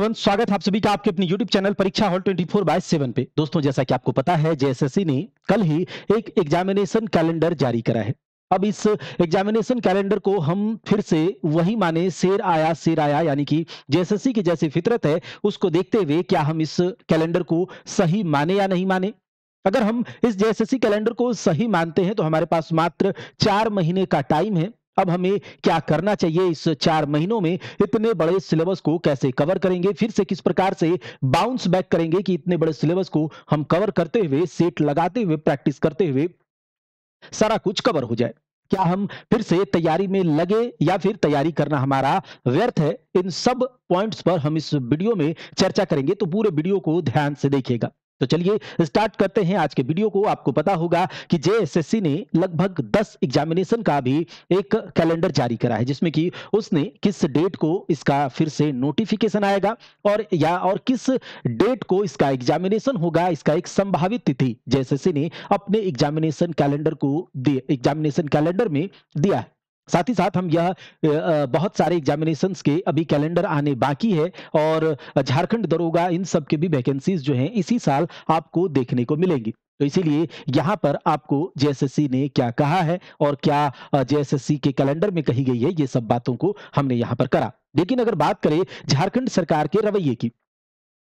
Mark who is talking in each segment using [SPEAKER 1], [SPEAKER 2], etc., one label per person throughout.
[SPEAKER 1] Everyone स्वागत है आप सभी का आपके अपने YouTube channel Pariksha hall 24 by 7 पे। दोस्तों, जैसा कि आपको पता है जेएसएससी ने कल ही एक एग्जामिनेशन कैलेंडर जारी करा है। अब इस एग्जामिनेशन कैलेंडर को हम फिर से वही माने शेर आया शेर आया, यानी कि जेएसएससी की जैसी फितरत है, उसको देखते हुए क्या हम इस कैलेंडर को सही माने या नहीं माने? अगर हम इस जेएसएससी कैलेंडर को सही मानते हैं तो हमारे पास मात्र चार महीने का टाइम है। अब हमें क्या करना चाहिए इस चार महीनों में? इतने बड़े सिलेबस को कैसे कवर करेंगे? फिर से किस प्रकार से बाउंस बैक करेंगे कि इतने बड़े सिलेबस को हम कवर करते हुए सेट लगाते हुए प्रैक्टिस करते हुए सारा कुछ कवर हो जाए? क्या हम फिर से तैयारी में लगे या फिर तैयारी करना हमारा व्यर्थ है? इन सब पॉइंट्स पर हम इस वीडियो में चर्चा करेंगे तो पूरे वीडियो को ध्यान से देखिएगा। तो चलिए स्टार्ट करते हैं आज के वीडियो को। आपको पता होगा कि जेएसएससी ने लगभग 10 एग्जामिनेशन का भी एक कैलेंडर जारी करा है, जिसमें कि उसने किस डेट को इसका फिर से नोटिफिकेशन आएगा और या और किस डेट को इसका एग्जामिनेशन होगा, इसका एक संभावित तिथि। जेएसएससी ने अपने एग्जामिनेशन कैलेंडर को एग्जामिनेशन कैलेंडर में दिया है। साथ ही साथ हम यह बहुत सारे एग्जामिनेशन के अभी कैलेंडर आने बाकी है और झारखंड दरोगा इन सब के भी वैकेंसीज जो हैं, इसी साल आपको देखने को मिलेंगी। तो इसीलिए यहाँ पर आपको जेएसएससी ने क्या कहा है और क्या जेएसएससी के कैलेंडर में कही गई है, ये सब बातों को हमने यहाँ पर करा। लेकिन अगर बात करें झारखंड सरकार के रवैये की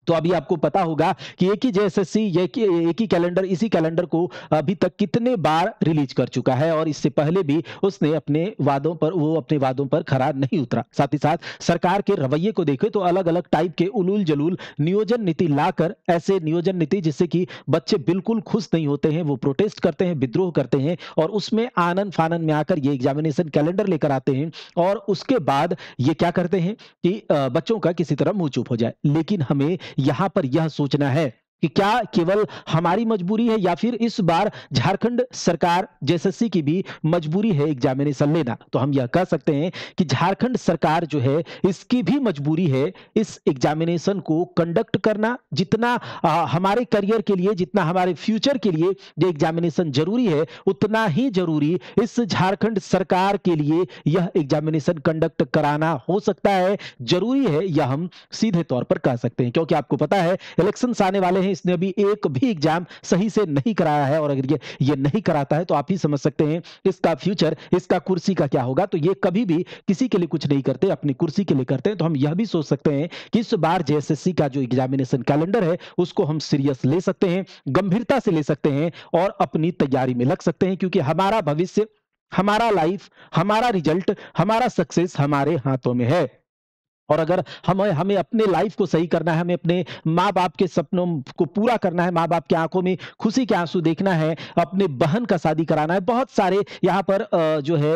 [SPEAKER 1] तो अभी आपको पता होगा कि एक ही जेएसएससी, एक ही कैलेंडर, इसी कैलेंडर को अभी तक कितने बार रिलीज़ कर चुका है और इससे पहले भी उसने अपने वादों पर, वो अपने वादों पर खरा नहीं उतरा। साथ ही साथ सरकार के रवैये को देखे तो अलग अलग टाइप के उलूल जलूल नियोजन नीति लाकर, ऐसे नियोजन नीति जिससे कि बच्चे बिल्कुल खुश नहीं होते हैं, वो प्रोटेस्ट करते हैं, विद्रोह करते हैं और उसमें आनंद फानंद में आकर ये एग्जामिनेशन कैलेंडर लेकर आते हैं और उसके बाद ये क्या करते हैं कि बच्चों का किसी तरह मुँह चुप हो जाए। लेकिन हमें यहाँ पर यह सोचना है। कि क्या केवल हमारी मजबूरी है या फिर इस बार झारखंड सरकार जेएसएससी की भी मजबूरी है एग्जामिनेशन लेना? तो हम यह कह सकते हैं कि झारखंड सरकार जो है इसकी भी मजबूरी है इस एग्जामिनेशन को कंडक्ट करना। जितना आ, हमारे करियर के लिए जितना हमारे फ्यूचर के लिए जो एग्जामिनेशन ज़रूरी है उतना ही ज़रूरी इस झारखंड सरकार के लिए यह एग्जामिनेशन कंडक्ट कराना हो सकता है। ज़रूरी है यह हम सीधे तौर पर कह सकते हैं। क्योंकि आपको पता है इलेक्शन आने वाले हैं इसने अभी एक भी एग्ज़ाम सही से नहीं कराया है। और अगर ये ये नहीं कराता है तो आप ही समझ सकते हैं, इसका फ्यूचर, इसका कुर्सी का क्या होगा। तो ये कभी भी किसी के लिए कुछ नहीं करते, अपनी कुर्सी के लिए करते हैं। तो हम यह भी सोच सकते हैं कि इस बार जेएसएससी का जो एग्जामिनेशन कैलेंडर है, उसको हम सीरियस ले सकते हैं, गंभीरता से ले सकते हैं और अपनी तैयारी में लग सकते हैं। क्योंकि हमारा भविष्य, हमारा लाइफ, हमारा रिज़ल्ट, हमारा सक्सेस हमारे हाथों में है। और अगर हमें हमें अपने लाइफ को सही करना है, हमें अपने माँ बाप के सपनों को पूरा करना है माँ बाप की आँखों में खुशी के आँसू देखना है, अपने बहन का शादी कराना है, बहुत सारे यहाँ पर जो है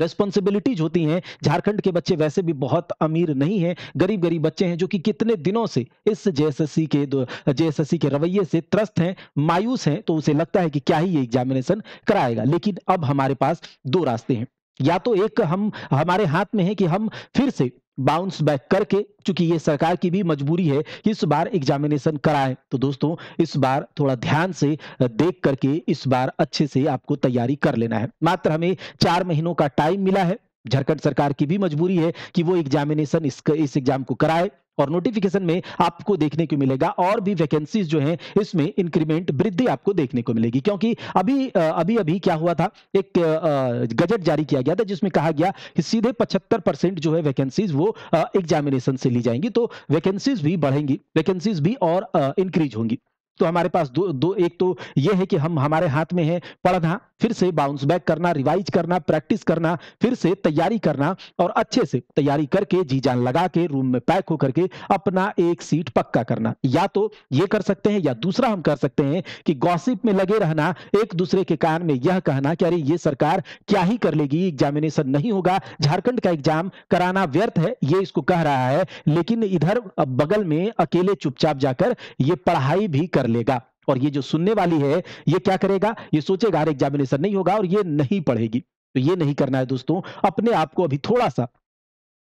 [SPEAKER 1] रिस्पॉन्सिबिलिटीज होती हैं। झारखंड के बच्चे वैसे भी बहुत अमीर नहीं है गरीब गरीब बच्चे हैं जो कि कितने दिनों से इस जेएसएससी के जेएसएससी के रवैये से त्रस्त हैं, मायूस हैं तो उसे लगता है कि क्या ही ये एग्जामिनेशन कराएगा। लेकिन अब हमारे पास दो रास्ते हैं। या तो एक हम, हमारे हाथ में है कि हम फिर से बाउंस बैक करके, चूँकि ये सरकार की भी मजबूरी है कि इस बार एग्जामिनेशन कराए। तो दोस्तों, इस बार थोड़ा ध्यान से देख करके इस बार अच्छे से आपको तैयारी कर लेना है। मात्र हमें चार महीनों का टाइम मिला है। झारखंड सरकार की भी मजबूरी है कि वो एग्जामिनेशन इस इस एग्ज़ाम को कराए। और नोटिफिकेशन में आपको देखने को मिलेगा और भी वैकेंसीज जो है, इसमें इंक्रीमेंट वृद्धि आपको देखने को मिलेगी। क्योंकि अभी अभी अभी क्या हुआ था? एक गजट जारी किया गया था, जिसमें कहा गया कि सीधे 75 परसेंट जो है वैकेंसीज वो एग्जामिनेशन से ली जाएँगी। तो वैकेंसीज भी बढ़ेंगी वैकेंसीज भी और इंक्रीज होंगी। तो हमारे पास दो दो, एक तो ये है कि हम हमारे हाथ में है पढ़ना, फिर से बाउंस बैक करना रिवाइज करना प्रैक्टिस करना, फिर से तैयारी करना और अच्छे से तैयारी करके जी जान लगा के रूम में पैक होकर के अपना एक सीट पक्का करना। या तो ये कर सकते हैं या दूसरा हम कर सकते हैं कि गॉसिप में लगे रहना, एक दूसरे के कान में यह कहना कि अरे ये सरकार क्या ही कर लेगी एग्जामिनेशन नहीं होगा, झारखंड का एग्ज़ाम कराना व्यर्थ है, ये इसको कह रहा है, लेकिन इधर बगल में अकेले चुपचाप जाकर ये पढ़ाई भी कर लेगा। और ये जो सुनने वाली है, ये क्या करेगा? ये सोचेगा एग्जामिनेशन नहीं होगा और ये नहीं पढ़ेगी। तो ये नहीं करना है दोस्तों, अपने आप को अभी थोड़ा सा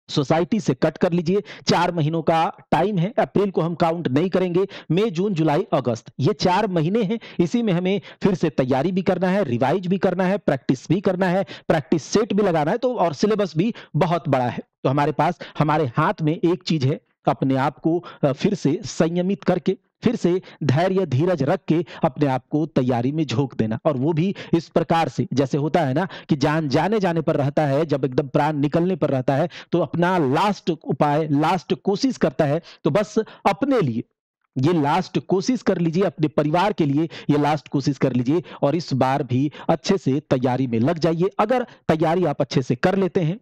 [SPEAKER 1] सोसाइटी से कट कर लीजिए। चार महीनों का टाइम है, अप्रैल को हम काउंट नहीं करेंगे। मई, जून, जुलाई, अगस्त, ये चार महीने हैं। इसी में हमें फिर से तैयारी भी करना है, रिवाइज भी करना है, प्रैक्टिस भी करना है, प्रैक्टिस सेट भी लगाना है तो और सिलेबस भी बहुत बड़ा है। तो हमारे पास, हमारे हाथ में एक चीज़ है, अपने आप को फिर से संयमित करके फिर से धैर्य धीरज रख के अपने आप को तैयारी में झोंक देना। और वो भी इस प्रकार से, जैसे होता है ना कि जान जाने जाने पर रहता है, जब एकदम प्राण निकलने पर रहता है तो अपना लास्ट उपाय लास्ट कोशिश करता है तो बस अपने लिए, ये लास्ट कोशिश कर लीजिए, अपने परिवार के लिए ये लास्ट कोशिश कर लीजिए, और इस बार भी अच्छे से तैयारी में लग जाइए। अगर तैयारी आप अच्छे से कर लेते हैं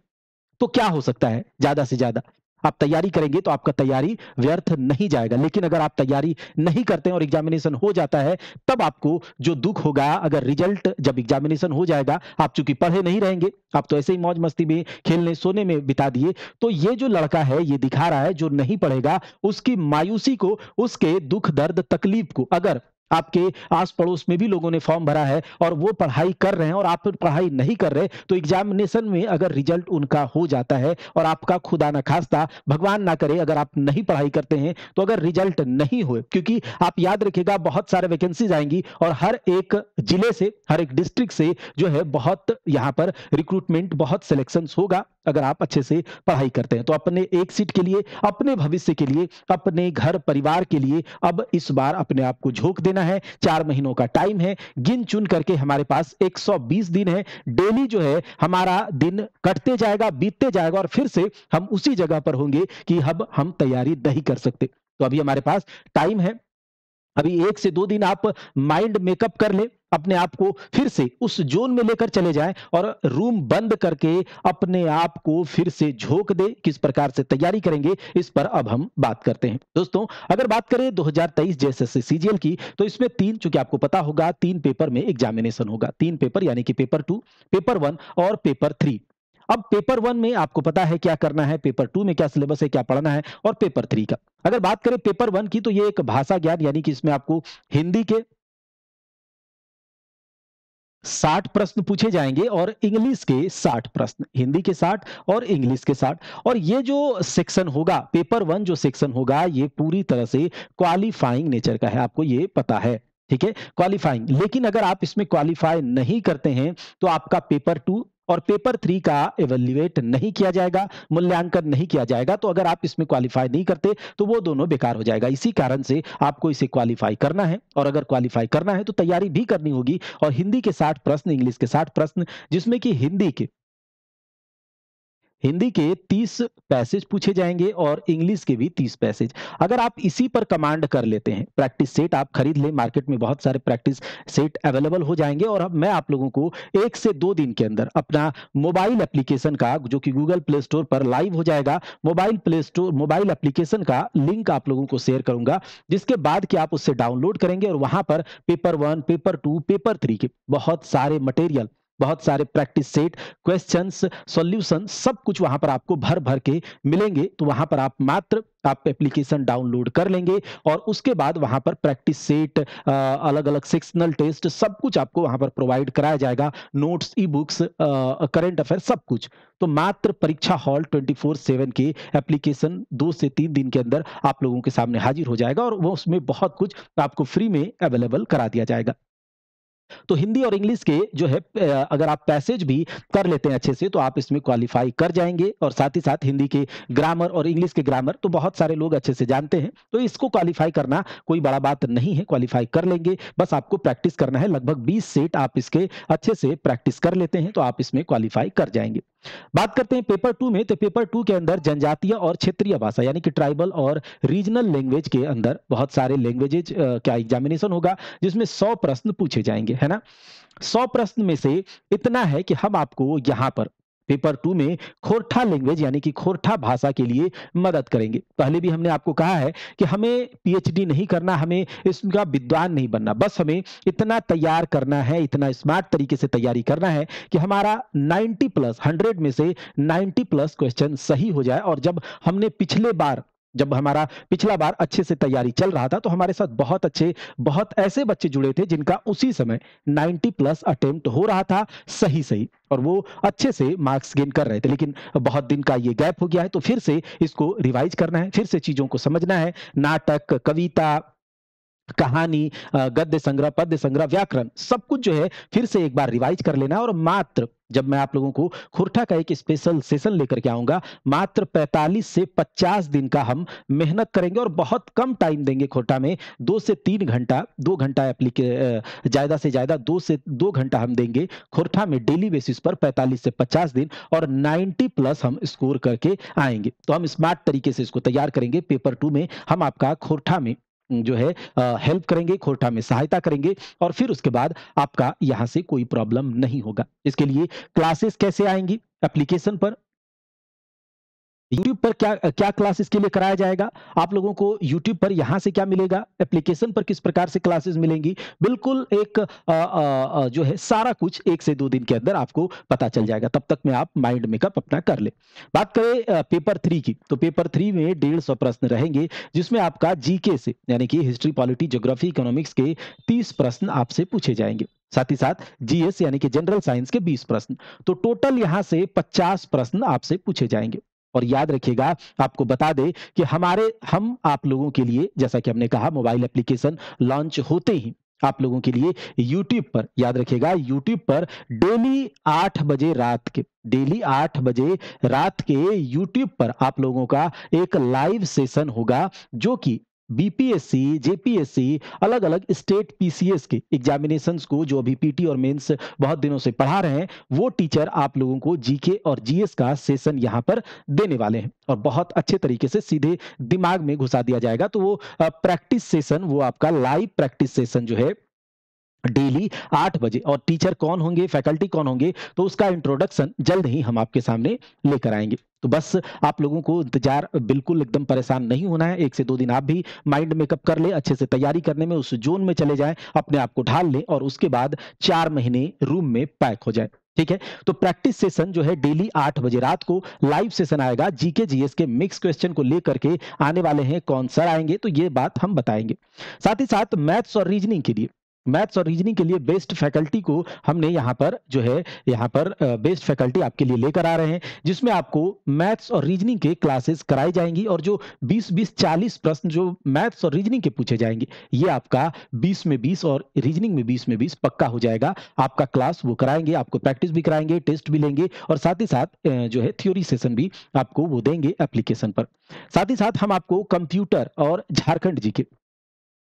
[SPEAKER 1] तो क्या हो सकता है? ज़्यादा से ज़्यादा। आप तैयारी करेंगे तो आपका तैयारी व्यर्थ नहीं जाएगा। लेकिन अगर आप तैयारी नहीं करते हैं और एग्जामिनेशन हो जाता है, तब आपको जो दुख होगा अगर रिज़ल्ट जब एग्जामिनेशन हो जाएगा, आप चूँकि पढ़े नहीं रहेंगे, आप तो ऐसे ही मौज मस्ती में, खेलने, सोने में बिता दिए तो ये जो लड़का है, ये दिखा रहा है जो नहीं पढ़ेगा, उसकी मायूसी को, उसके दुख दर्द, तकलीफ़ को, अगर आपके आस पड़ोस में भी लोगों ने फॉर्म भरा है और वो पढ़ाई कर रहे हैं और आप पढ़ाई नहीं कर रहे तो एग्जामिनेशन में अगर रिज़ल्ट उनका हो जाता है और आपका खुदा ना खास्ता, भगवान ना करे अगर आप नहीं पढ़ाई करते हैं तो अगर रिज़ल्ट नहीं हुए क्योंकि आप याद रखिएगा बहुत सारे वैकेंसीज आएँगी और हर एक ज़िले से, हर एक डिस्ट्रिक्ट से जो है बहुत यहाँ पर रिक्रूटमेंट, बहुत सिलेक्शन होगा अगर आप अच्छे से पढ़ाई करते हैं। तो अपने एक सीट के लिए, अपने भविष्य के लिए, अपने घर परिवार के लिए अब इस बार अपने आप को झोंक देना है, चार महीनों का टाइम है। गिन चुन करके हमारे पास 120 दिन है। डेली जो है, हमारा दिन कटते जाएगा, बीतते जाएगा और फिर से हम उसी जगह पर होंगे कि अब हम तैयारी नहीं कर सकते। तो अभी हमारे पास टाइम है। अभी एक से दो दिन आप माइंड मेकअप कर ले। अपने आप को फिर से उस जोन में लेकर चले जाएँ और रूम बंद करके अपने आप को फिर से झोंक दे। किस प्रकार से तैयारी करेंगे, इस पर अब हम बात करते हैं। दोस्तों, अगर बात करें 2023 जैसे सीजीएल की तो इसमें तीन, चूँकि आपको पता होगा, तीन पेपर में एग्जामिनेशन होगा। तीन पेपर, यानी कि पेपर टू, पेपर वन और पेपर थ्री। अब पेपर वन में आपको पता है क्या करना है, पेपर टू में क्या सिलेबस है, क्या पढ़ना है और पेपर थ्री का। अगर बात करें पेपर वन की तो ये एक भाषा ज्ञान, यानी कि इसमें आपको हिंदी के साठ प्रश्न पूछे जाएँगे और इंग्लिश के साठ प्रश्न, हिंदी के साठ और इंग्लिश के साठ। और ये जो सेक्शन होगा पेपर वन जो सेक्शन होगा, ये पूरी तरह से क्वालिफाइंग नेचर का है, आपको ये पता है, ठीक है? क्वालिफाइंग लेकिन अगर आप इसमें क्वालिफाई नहीं करते हैं तो आपका पेपर टू और पेपर थ्री का एवेल्युएट नहीं किया जाएगा, मूल्यांकन नहीं किया जाएगा तो अगर आप इसमें क्वालिफाई नहीं करते तो वो दोनों बेकार हो जाएगा। इसी कारण से आपको इसे क्वालिफाई करना है और अगर क्वालिफाई करना है तो तैयारी भी करनी होगी। और हिंदी के साठ प्रश्न इंग्लिश के साठ प्रश्न, जिसमें कि हिंदी के हिंदी के 30 पैसेज पूछे जाएँगे और इंग्लिश के भी 30 पैसेज। अगर आप इसी पर कमांड कर लेते हैं, प्रैक्टिस सेट आप खरीद लें, मार्केट में बहुत सारे प्रैक्टिस सेट अवेलेबल हो जाएँगे और अब मैं आप लोगों को एक से दो दिन के अंदर अपना मोबाइल एप्लीकेशन का, जो कि गूगल प्ले स्टोर पर लाइव हो जाएगा, mobile play store, mobile application का लिंक आप लोगों को शेयर करूँगा, जिसके बाद कि आप उससे डाउनलोड करेंगे और वहाँ पर paper one, paper two, paper three के बहुत सारे मटेरियल बहुत सारे प्रैक्टिस सेट क्वेश्चंस सॉल्यूशन सब कुछ वहाँ पर आपको भर भर के मिलेंगे। तो वहाँ पर आप मात्र आप एप्लीकेशन डाउनलोड कर लेंगे और उसके बाद वहाँ पर प्रैक्टिस सेट अलग अलग सेक्शनल टेस्ट सब कुछ आपको वहाँ पर प्रोवाइड कराया जाएगा। Notes e books current affair सब कुछ। तो मात्र परीक्षा हॉल 24/7 के एप्लीकेशन दो से तीन दिन के अंदर आप लोगों के सामने हाजिर हो जाएगा और वो उसमें बहुत कुछ आपको फ्री में अवेलेबल करा दिया जाएगा। तो हिंदी और इंग्लिश के जो है अगर आप पैसेज भी कर लेते हैं अच्छे से तो आप इसमें क्वालिफाई कर जाएँगे। और साथ ही साथ हिंदी के ग्रामर और इंग्लिश के ग्रामर तो बहुत सारे लोग अच्छे से जानते हैं। तो इसको क्वालिफाई करना कोई बड़ा बात नहीं है क्वालिफाई कर लेंगे। बस आपको प्रैक्टिस करना है, लगभग बीस सेट आप इसके अच्छे से प्रैक्टिस कर लेते हैं तो आप इसमें क्वालिफाई कर जाएँगे। बात करते हैं पेपर टू में तो पेपर टू के अंदर जनजातीय और क्षेत्रीय भाषा, यानी कि ट्राइबल और रीजनल लैंग्वेज के अंदर बहुत सारे लैंग्वेजेज का एग्जामिनेशन होगा, जिसमें सौ प्रश्न पूछे जाएँगे, है ना? सौ प्रश्न में से इतना है कि हम आपको यहाँ पर पेपर टू में खोरठा लैंग्वेज यानी कि खोरठा भाषा के लिए मदद करेंगे। पहले भी हमने आपको कहा है कि हमें पीएचडी नहीं करना, हमें इसका विद्वान नहीं बनना। बस हमें इतना तैयार करना है, इतना स्मार्ट तरीके से तैयारी करना है कि हमारा 90 प्लस 100 में से 90 प्लस क्वेश्चन सही हो जाए। और जब हमने पिछले बार जब हमारा पिछला बार अच्छे से तैयारी चल रहा था तो हमारे साथ बहुत अच्छे, बहुत ऐसे बच्चे जुड़े थे जिनका उसी समय 90 प्लस अटेम्प्ट हो रहा था सही सही, और वो अच्छे से मार्क्स गेन कर रहे थे। लेकिन बहुत दिन का ये गैप हो गया है तो फिर से इसको रिवाइज करना है, फिर से चीज़ों को समझना है। नाटक, कविता कहानी गद्य संग्रह, पद्य संग्रह, व्याकरण सब कुछ जो है फिर से एक बार रिवाइज कर लेना और मात्र जब मैं आप लोगों को खुरठा का एक स्पेशल सेशन लेकर के आऊँगा, मात्र 45 से 50 दिन का हम मेहनत करेंगे और बहुत कम टाइम देंगे खुरठा में। 2 से तीन घंटा, दो घंटा एप्लीके ज़्यादा से ज़्यादा दो से दो घंटा हम देंगे खुरठा में डेली बेसिस पर 45 से 50 दिन और 90 प्लस हम स्कोर करके आएँगे। तो हम स्मार्ट तरीके से इसको तैयार करेंगे। पेपर टू में हम आपका खुरठा में जो है हेल्प करेंगे, खोटा में सहायता करेंगे और फिर उसके बाद आपका यहाँ से कोई प्रॉब्लम नहीं होगा। इसके लिए क्लासेस कैसे आएँगी एप्लीकेशन पर यूट्यूब पर क्या क्या क्लासेस के लिए कराया जाएगा? आप लोगों को यूट्यूब पर यहाँ से क्या मिलेगा? एप्लीकेशन पर किस प्रकार से क्लासेस मिलेंगी? बिल्कुल एक अ अ, जो है सारा कुछ एक से दो दिन के अंदर आपको पता चल जाएगा। तब तक में आप माइंड मेकअप अपना कर ले बात करें पेपर थ्री की, तो पेपर थ्री में 150 प्रश्न रहेंगे, जिसमें आपका जीके से यानी कि हिस्ट्री, पॉलिटी, ज्योग्राफी, इकोनॉमिक्स के 30 प्रश्न आपसे पूछे जाएँगे साथ ही साथ जीएस यानी कि जनरल साइंस के 20 प्रश्न। तो टोटल यहाँ से 50 प्रश्न आपसे पूछे जाएँगे। और याद रखिएगा, आपको बता दे कि हमारे हम आप लोगों के लिए जैसा कि हमने कहा मोबाइल एप्लीकेशन लॉन्च होते ही आप लोगों के लिए यूट्यूब पर याद रखिएगा यूट्यूब पर डेली आठ बजे रात के डेली आठ बजे रात के यूट्यूब पर आप लोगों का एक लाइव सेशन होगा जो कि बीपीएससी, जेपीएससी अलग-अलग स्टेट पीसीएस के एग्जामिनेशन को जो अभी पीटी और मेंस बहुत दिनों से पढ़ा रहे हैं, वो टीचर आप लोगों को जीके और जीएस का सेशन यहाँ पर देने वाले हैं और बहुत अच्छे तरीके से सीधे दिमाग में घुसा दिया जाएगा। तो वो प्रैक्टिस सेशन वो आपका लाइव प्रैक्टिस सेशन जो है डेली आठ बजे और टीचर कौन होंगे, फैकल्टी कौन होंगे, तो उसका इंट्रोडक्शन जल्द ही हम आपके सामने लेकर आएँगे तो बस आप लोगों को इंतज़ार बिल्कुल एकदम परेशान नहीं होना है। एक से दो दिन आप भी माइंड मेकअप कर ले अच्छे से तैयारी करने में उस ज़ोन में चले जाएँ, अपने आप को ढाल लें और उसके बाद चार महीने रूम में पैक हो जाए ठीक है? तो प्रैक्टिस सेशन जो है डेली आठ बजे रात को लाइव सेशन आएगा। जीके, जीएस के मिक्स क्वेश्चन को लेकर के आने वाले हैं, कौन सर आएँगे तो ये बात हम बताएँगे साथ ही साथ मैथ्स और रीजनिंग के लिए मैथ्स और रीजनिंग के लिए बेस्ट फैकल्टी को हमने यहाँ पर जो है यहाँ पर बेस्ट फैकल्टी आपके लिए लेकर आ रहे हैं, जिसमें आपको मैथ्स और रीजनिंग के क्लासेस कराई जाएँगी और जो 20-20, 40 प्रश्न जो मैथ्स और रीजनिंग के पूछे जाएँगे, ये आपका 20 में 20 और रीजनिंग में 20 में 20 पक्का हो जाएगा। आपका क्लास वो कराएँगे आपको प्रैक्टिस भी कराएँगे टेस्ट भी लेंगे और साथ ही साथ जो है थ्योरी सेशन भी आपको वो देंगे एप्लीकेशन पर। साथ ही साथ हम आपको कंप्यूटर और झारखंड जीके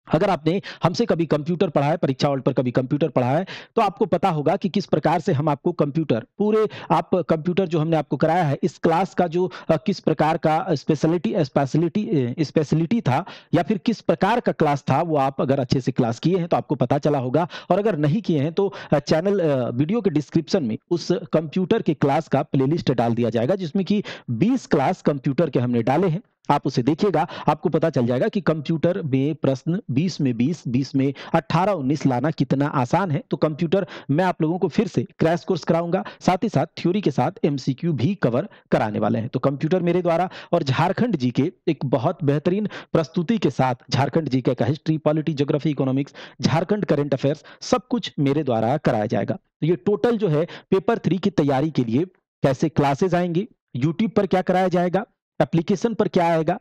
[SPEAKER 1] अगर आपने हमसे कभी कंप्यूटर पढ़ा है, परीक्षा हॉल पर कभी कंप्यूटर पढ़ा है, तो आपको पता होगा कि किस प्रकार से हम आपको कंप्यूटर पूरे आप कंप्यूटर जो हमने आपको कराया है, इस क्लास का जो किस प्रकार का स्पेशलिटी स्पेशलिटी स्पेशलिटी था या फिर किस प्रकार का क्लास था, वो आप अगर अच्छे से क्लास किए हैं, तो आपको पता चला होगा और अगर नहीं किए हैं, तो चैनल वीडियो के डिस्क्रिप्शन में उस कंप्यूटर के क्लास का प्लेलिस्ट डाल दिया जाएगा, जिसमें कि 20 क्लास कंप्यूटर के हमने डाले हैं। आप उसे देखिएगा, आपको पता चल जाएगा कि कंप्यूटर में प्रश्न 20 में 20, 20 में 18-19 लाना कितना आसान है। तो कंप्यूटर मैं आप लोगों को फिर से क्रैश कोर्स कराऊँगा साथ ही साथ थ्योरी के साथ एमसीक्यू भी कवर कराने वाले हैं। तो कंप्यूटर मेरे द्वारा और झारखंड जी के एक बहुत बेहतरीन प्रस्तुति के साथ झारखंड जीके का history, polity, geography, economics, Jharkhand current affairs सब कुछ मेरे द्वारा कराया जाएगा। तो ये टोटल जो है पेपर थ्री की तैयारी के लिए कैसे क्लासेज आएँगी, यूट्यूब पर क्या कराया जाएगा, एप्लीकेशन पर क्या आएगा,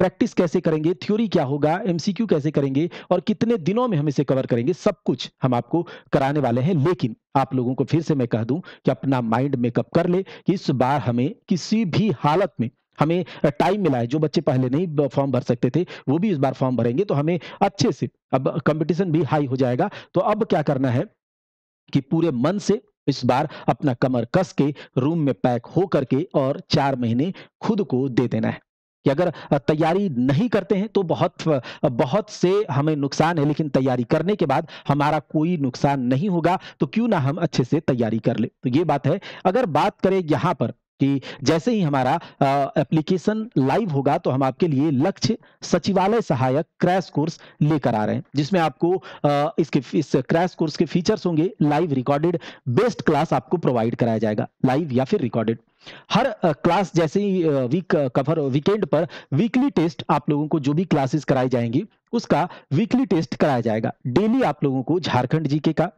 [SPEAKER 1] प्रैक्टिस कैसे करेंगे, थ्योरी क्या होगा, एमसीक्यू कैसे करेंगे और कितने दिनों में हम इसे कवर करेंगे, सब कुछ हम आपको कराने वाले हैं। लेकिन आप लोगों को फिर से मैं कह दूँ कि अपना माइंड मेकअप कर ले कि इस बार हमें किसी भी हालत में हमें टाइम मिला है। जो बच्चे पहले नहीं फॉर्म भर सकते थे, वो भी इस बार फॉर्म भरेंगे, तो हमें अच्छे से अब कॉम्पिटिशन भी हाई हो जाएगा। तो अब क्या करना है कि पूरे मन से इस बार अपना कमर कस के रूम में पैक हो करके और चार महीने खुद को दे देना है। कि अगर तैयारी नहीं करते हैं तो बहुत बहुत से हमें नुकसान है, लेकिन तैयारी करने के बाद हमारा कोई नुकसान नहीं होगा, तो क्यों ना हम अच्छे से तैयारी कर ले तो ये बात है। अगर बात करें यहाँ पर कि जैसे ही हमारा एप्लीकेशन लाइव होगा, तो हम आपके लिए लक्ष्य सचिवालय सहायक क्रैश कोर्स लेकर आ रहे हैं, जिसमें आपको अ, इसके इस क्रैश कोर्स के फीचर्स होंगे, लाइव रिकॉर्डेड बेस्ट क्लास आपको प्रोवाइड कराया जाएगा, लाइव या फिर रिकॉर्डेड। हर क्लास जैसे ही वीक कवर वीकेंड पर वीकली टेस्ट आप लोगों को जो भी क्लासेस कराई जाएँगी, उसका वीकली टेस्ट कराया जाएगा। डेली आप लोगों को झारखंड जीके का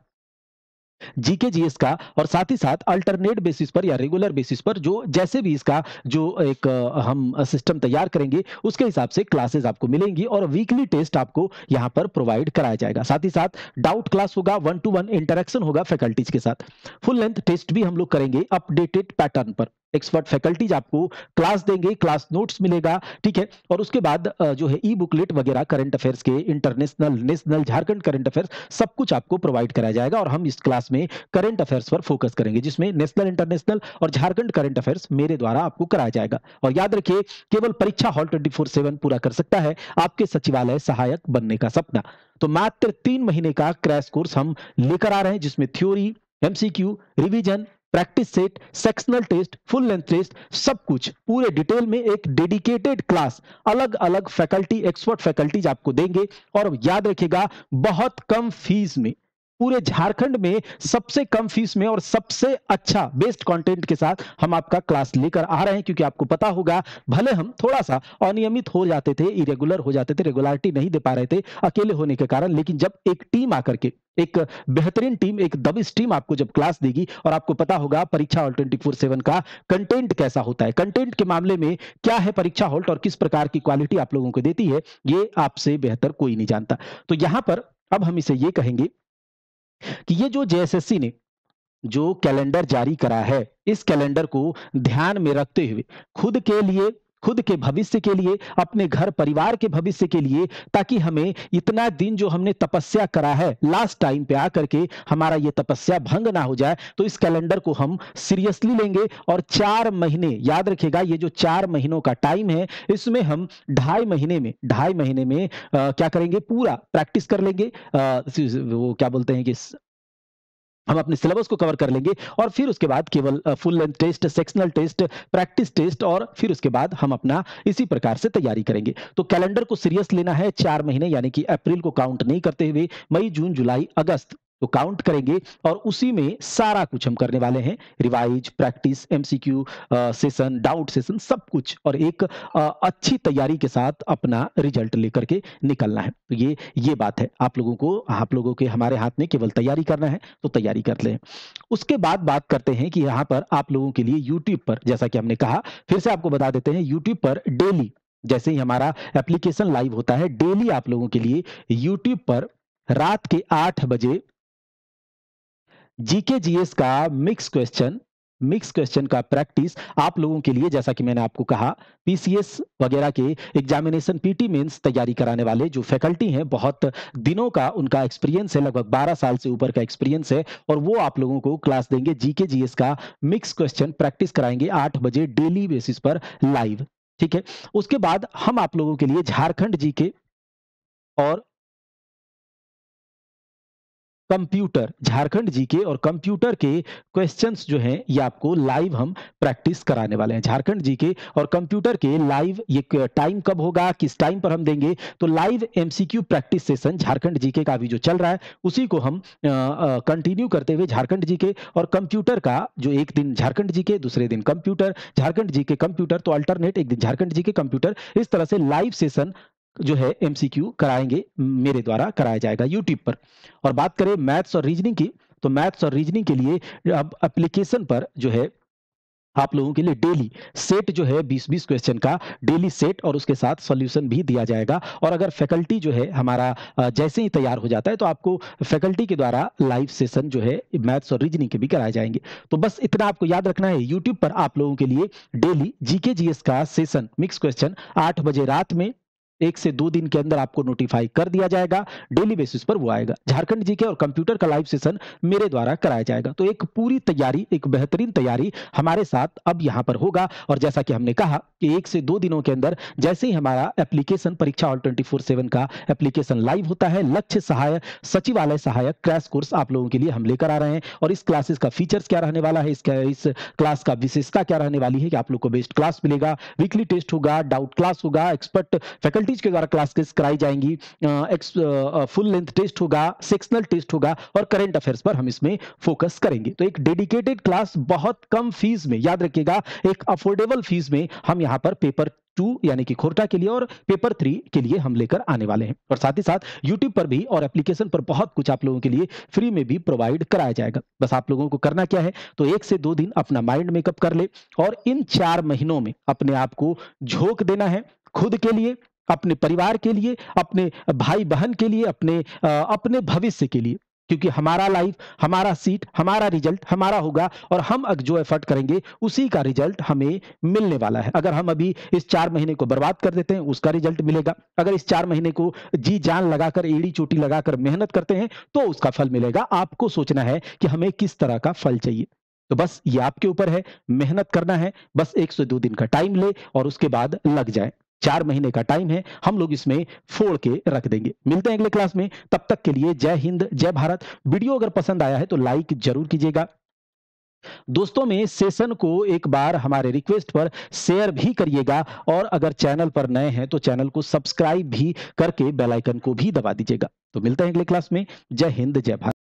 [SPEAKER 1] जीके जीएस का और साथ ही साथ अल्टरनेट बेसिस पर या रेगुलर बेसिस पर जो जैसे भी इसका जो एक हम सिस्टम तैयार करेंगे, उसके हिसाब से क्लासेस आपको मिलेंगी और वीकली टेस्ट आपको यहाँ पर प्रोवाइड कराया जाएगा। साथ ही साथ डाउट क्लास होगा वन टू वन इंटरेक्शन होगा फैकल्टीज के साथ। फुल लेंथ टेस्ट भी हम लोग करेंगे अपडेटेड पैटर्न पर। एक्सपर्ट फैकल्टीज आपको क्लास देंगे क्लास नोट्स मिलेगा, ठीक है? और उसके बाद जो है ई बुकलेट वगैरह करंट अफेयर्स के international national Jharkhand current affairs सब कुछ आपको प्रोवाइड कराया जाएगा और हम इस क्लास में करंट अफेयर्स पर फोकस करेंगे, जिसमें नेशनल इंटरनेशनल और झारखंड करंट अफेयर्स मेरे द्वारा आपको कराया जाएगा। और याद रखिए, केवल परीक्षा हॉल ट्वेंटी फोर सेवन पूरा कर सकता है, आपके सचिवालय सहायक बनने का सपना। तो मात्र तीन महीने का क्रैश कोर्स हम लेकर आ रहे हैं, जिसमें theory MCQ revision practice set sectional test full length test सब कुछ। पूरे डिटेल में एक डेडिकेटेड क्लास अलग अलग फैकल्टी एक्सपर्ट फैकल्टीज आपको देंगे। और याद रखिएगा, बहुत कम फ़ीस में। पूरे झारखंड में सबसे कम फ़ीस में और सबसे अच्छा बेस्ट कंटेंट के साथ हम आपका क्लास लेकर आ रहे हैं, क्योंकि आपको पता होगा, भले हम थोड़ा सा अनियमित हो जाते थे इरेगुलर हो जाते थे रेगुलरिटी नहीं दे पा रहे थे अकेले होने के कारण, लेकिन जब एक टीम आकर के, एक बेहतरीन टीम एक दबिश टीम आपको जब क्लास देगी, और आपको पता होगा Pariksha hall twenty four seven का कंटेंट कैसा होता है। कंटेंट के मामले में क्या है परीक्षा हॉल्ट और किस प्रकार की क्वालिटी आप लोगों को देती है, ये आपसे बेहतर कोई नहीं जानता। तो यहाँ पर अब हम इसे ये कहेंगे कि ये जो जेएसएससी ने जो कैलेंडर जारी करा है, इस कैलेंडर को ध्यान में रखते हुए खुद के लिए खुद के भविष्य के लिए अपने घर परिवार के भविष्य के लिए ताकि हमें इतना दिन जो हमने तपस्या करा है लास्ट टाइम पे आकर के हमारा ये तपस्या भंग ना हो जाए तो इस कैलेंडर को हम सीरियसली लेंगे और चार महीने याद रखिएगा ये जो चार महीनों का टाइम है इसमें हम ढाई महीने में ढाई महीने में आ, क्या करेंगे? पूरा प्रैक्टिस कर लेंगे। आ, वो क्या बोलते हैं कि हम अपने सिलेबस को कवर कर लेंगे और फिर उसके बाद केवल full length test sectional test practice test और फिर उसके बाद हम अपना इसी प्रकार से तैयारी करेंगे। तो कैलेंडर को सीरियस लेना है चार महीने, यानी कि अप्रैल को काउंट नहीं करते हुए, मई, जून, जुलाई, अगस्त। तो काउंट करेंगे और उसी में सारा कुछ हम करने वाले हैं। Revise practice MCQ session doubt session सब कुछ। और एक आ, अच्छी तैयारी के साथ अपना रिज़ल्ट लेकर के निकलना है। तो ये ये बात है। आप लोगों को आप लोगों के हमारे हाथ में केवल तैयारी करना है तो तैयारी कर लें। उसके बाद बात करते हैं कि यहाँ पर आप लोगों के लिए यूट्यूब पर जैसा कि हमने कहा फिर से आपको बता देते हैं यूट्यूब पर डेली जैसे ही हमारा एप्लीकेशन लाइव होता है डेली आप लोगों के लिए यूट्यूब पर रात के आठ बजे जीके जीएस का मिक्स क्वेश्चन मिक्स क्वेश्चन का प्रैक्टिस आप लोगों के लिए, जैसा कि मैंने आपको कहा पीसीएस वगैरह के एग्जामिनेशन पीटी मेंस तैयारी कराने वाले जो फैकल्टी हैं, बहुत दिनों का उनका एक्सपीरियंस है, लगभग 12 साल से ऊपर का एक्सपीरियंस है, और वो आप लोगों को क्लास देंगे। जीके जीएस का मिक्स क्वेश्चन प्रैक्टिस कराएँगे आठ बजे डेली बेसिस पर लाइव ठीक है? उसके बाद हम आप लोगों के लिए झारखंड जीके और कंप्यूटर, झारखंड जीके और कंप्यूटर के क्वेश्चंस जो हैं, ये आपको लाइव हम प्रैक्टिस कराने वाले हैं। झारखंड जीके और कंप्यूटर के लाइव ये टाइम कब होगा, किस टाइम पर हम देंगे? तो live MCQ practice session Jharkhand GK का अभी जो चल रहा है, उसी को हम कंटिन्यू करते हुए झारखंड जीके और कंप्यूटर का जो एक दिन झारखंड जीके दूसरे दिन कंप्यूटर, झारखंड जीके कंप्यूटर तो अल्टरनेट एक दिन झारखंड जीके कंप्यूटर, इस तरह से लाइव सेशन जो है एमसीक्यू कराएँगे, मेरे द्वारा कराया जाएगा यूट्यूब पर। और बात करें मैथ्स और रीजनिंग की तो मैथ्स और रीजनिंग के लिए अब एप्लीकेशन पर जो है आप लोगों के लिए डेली सेट जो है 20-20 क्वेश्चन का डेली सेट और उसके साथ सॉल्यूशन भी दिया जाएगा। और अगर फैकल्टी जो है हमारा जैसे ही तैयार हो जाता है तो आपको फैकल्टी के द्वारा लाइव सेशन जो है मैथ्स और रीजनिंग के भी कराए जाएँगे। तो बस इतना आपको याद रखना है यूट्यूब पर आप लोगों के लिए डेली जीके जीएस का सेशन मिक्स क्वेश्चन आठ बजे रात में। एक से दो दिन के अंदर आपको नोटिफाई कर दिया जाएगा डेली बेसिस पर वो आएगा। झारखंड जी के और कंप्यूटर का लाइव सेशन मेरे द्वारा कराया जाएगा। तो एक पूरी तैयारी, एक बेहतरीन तैयारी हमारे साथ अब यहाँ पर होगा। और जैसा कि हमने कहा कि एक से दो दिनों के अंदर जैसे ही हमारा application Pariksha hall twenty four seven का एप्लीकेशन लाइव होता है, लक्ष्य सहायक, सचिवालय सहायक क्रैश कोर्स आप लोगों के लिए हम लेकर आ रहे हैं। और इस क्लासेस का फीचर्स क्या रहने वाला है, इसका, इस क्लास का विशेषता क्या रहने वाली है कि आप लोग को बेस्ट क्लास मिलेगा वीकली टेस्ट होगा डाउट क्लास होगा एक्सपर्ट फैकल्टी फैकल्टीज के द्वारा क्लासेस कराई जाएँगी। फुल लेंथ टेस्ट होगा सेक्शनल टेस्ट होगा और करंट अफेयर्स पर हम इसमें फोकस करेंगे। तो एक डेडिकेटेड क्लास बहुत कम फ़ीस में, याद रखिएगा, एक अफोर्डेबल फ़ीस में हम यहाँ पर पेपर टू यानी कि खोरटा के लिए और पेपर थ्री के लिए हम लेकर आने वाले हैं। और साथ ही साथ यूट्यूब पर भी और एप्लीकेशन पर बहुत कुछ आप लोगों के लिए फ्री में भी प्रोवाइड कराया जाएगा। बस आप लोगों को करना क्या है तो एक से दो दिन अपना माइंड मेकअप कर ले और इन चार महीनों में अपने आप को झोंक देना है खुद के लिए अपने परिवार के लिए, अपने भाई बहन के लिए, अपने अपने भविष्य के लिए। क्योंकि हमारा लाइफ हमारा सीट हमारा रिज़ल्ट हमारा होगा और हम जो एफर्ट करेंगे, उसी का रिज़ल्ट हमें मिलने वाला है। अगर हम अभी इस चार महीने को बर्बाद कर देते हैं, उसका रिज़ल्ट मिलेगा। अगर इस चार महीने को जी जान लगाकर, एड़ी चोटी लगाकर मेहनत करते हैं तो उसका फल मिलेगा। आपको सोचना है कि हमें किस तरह का फल चाहिए। तो बस ये आपके ऊपर है। मेहनत करना है। बस एक से दो दिन का टाइम ले और उसके बाद लग जाए। चार महीने का टाइम है, हम लोग इसमें फोड़ के रख देंगे। मिलते हैं अगले क्लास में, तब तक के लिए जय हिंद, जय भारत। वीडियो अगर पसंद आया है तो लाइक ज़रूर कीजिएगा। दोस्तों में सेशन को एक बार हमारे रिक्वेस्ट पर शेयर भी करिएगा और अगर चैनल पर नए हैं तो चैनल को सब्सक्राइब भी करके बेल आइकन को भी दबा दीजिएगा। तो मिलते हैं अगले क्लास में, जय हिंद, जय भारत।